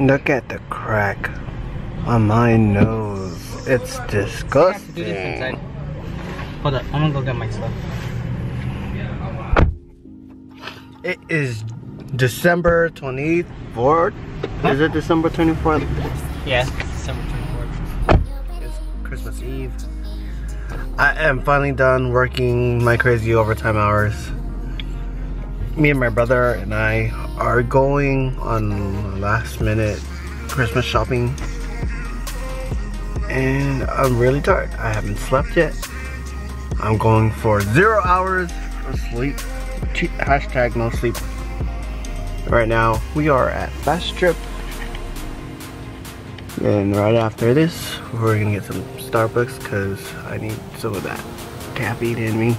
Look at the crack on my nose. It's disgusting. Do this inside. Hold up, I'm gonna go get my stuff. It is December 24th. Is it December 24th? Yeah, December 24th. It's Christmas Eve. I am finally done working my crazy overtime hours. Me and my brother and I are going on last minute Christmas shopping. And I'm really tired. I haven't slept yet. I'm going for zero hours of sleep. Hashtag no sleep. Right now, we are at Fast Trip. And right after this, we're gonna get some Starbucks because I need some of that caffeine in me.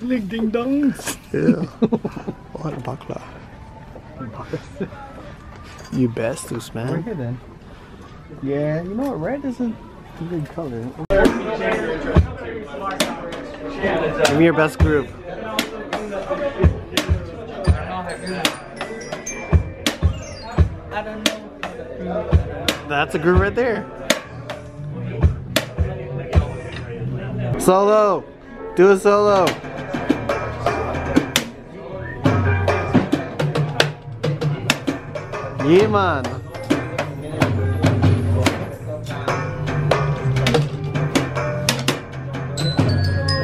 Lig ding dongs. Yeah. what a bakla? You bestus, man. here then. Yeah, you know what? Red isn't a good color. Give me your best group. I don't know. That's a group right there. Solo. Do a solo. Yeah, man.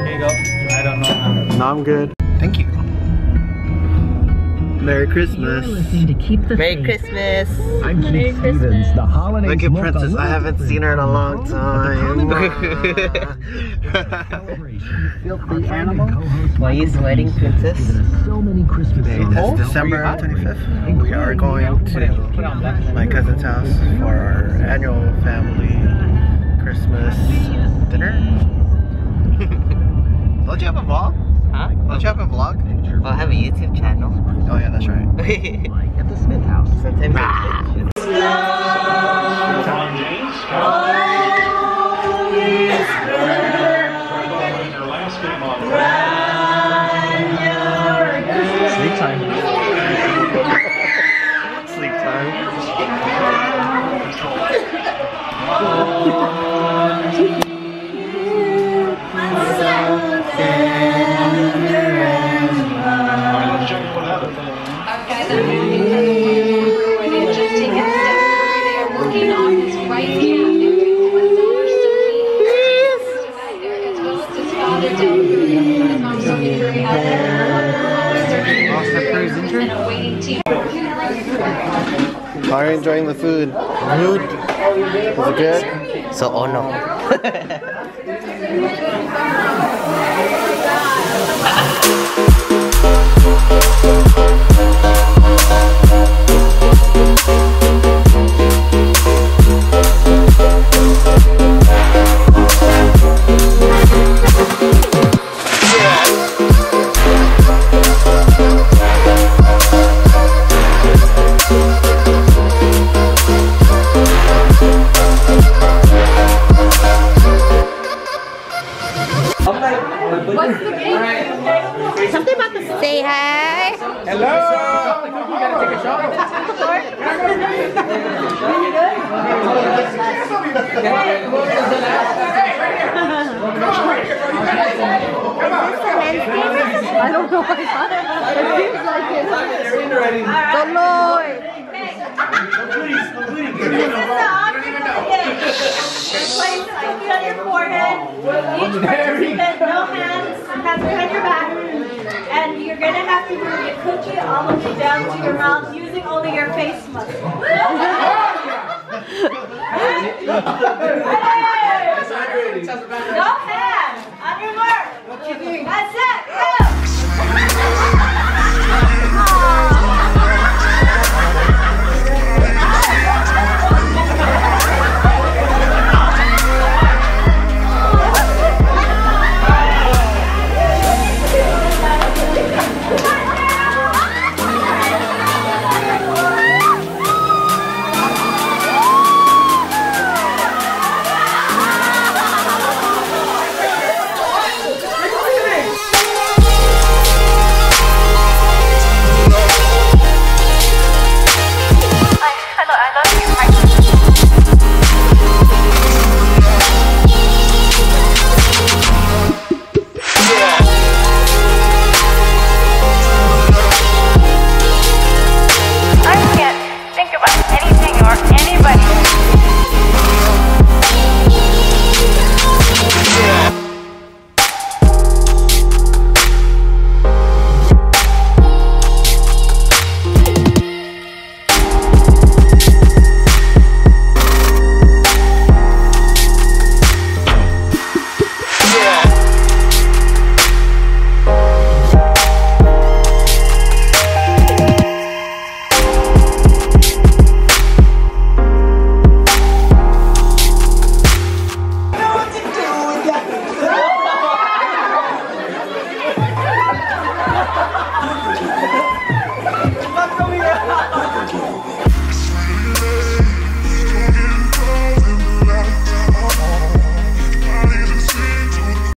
Here you go. I don't know. No, I'm good. Thank you. Merry Christmas. listening to Merry. Christmas. I'm Keith Stevens. The holidays Look at look a Princess. I haven't different seen her in a long time. Filthy animal. Why are you sweating, princess? So many Christmas Today songs. December 25th. We are going to my cousin's house for our annual family Christmas dinner. Don't you have a vlog? Huh? Don't you have a vlog? I have a YouTube channel. Oh yeah, that's right. At the Smith House. Sometimes enjoying the food? Good. Is it good? So, oh no. Something about to say hi. Hello? I don't know. It seems like it. Don't know. Place it on your forehead. Each participant, no hands, hands behind your back. And you're gonna have to move your cookie all the way down to your mouth using only your face muscles.